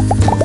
you.